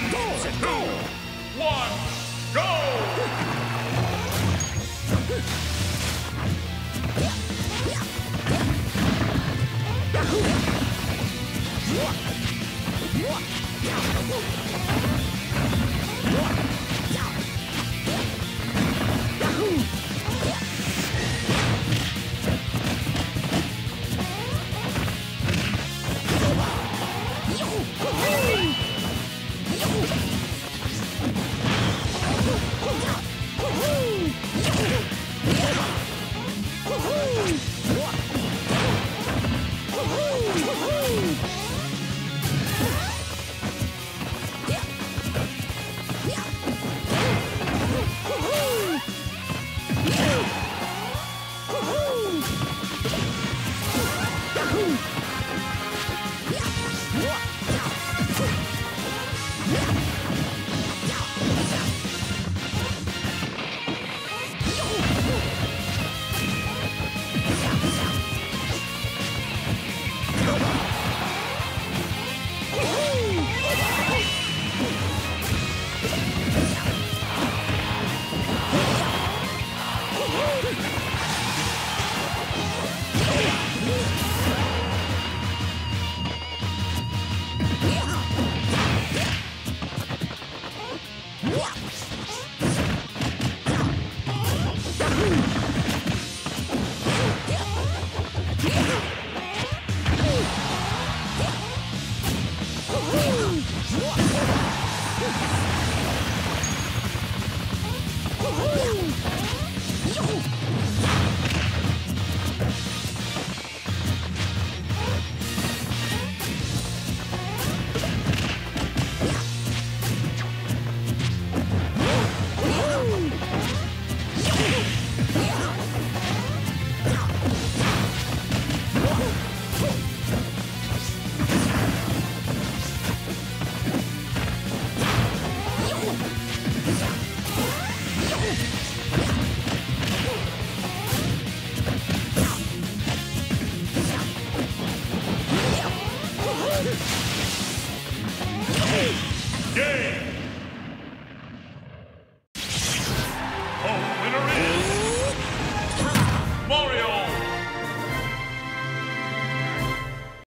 two, one, go! Yeah. Game!